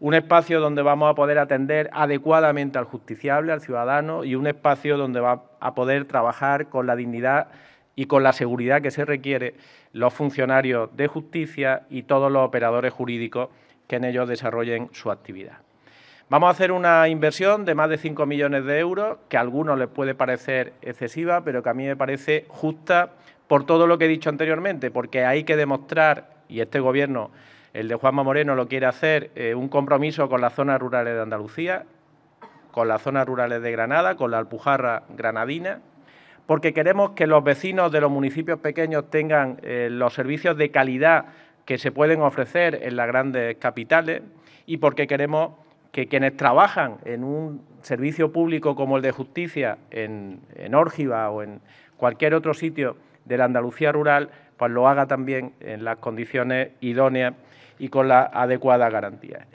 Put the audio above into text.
un espacio donde vamos a poder atender adecuadamente al justiciable, al ciudadano, y un espacio donde va a poder trabajar con la dignidad y con la seguridad que se requiere los funcionarios de justicia y todos los operadores jurídicos que en ellos desarrollen su actividad. Vamos a hacer una inversión de más de 5 millones de euros, que a algunos les puede parecer excesiva, pero que a mí me parece justa por todo lo que he dicho anteriormente, porque hay que demostrar, y este Gobierno, el de Juanma Moreno, lo quiere hacer, eh, un compromiso con las zonas rurales de Andalucía, con las zonas rurales de Granada, con la Alpujarra granadina, porque queremos que los vecinos de los municipios pequeños tengan eh, los servicios de calidad que se pueden ofrecer en las grandes capitales y porque queremos que quienes trabajan en un servicio público como el de justicia en, en Órgiva o en cualquier otro sitio de la Andalucía rural, pues lo haga también en las condiciones idóneas y con la adecuada garantía.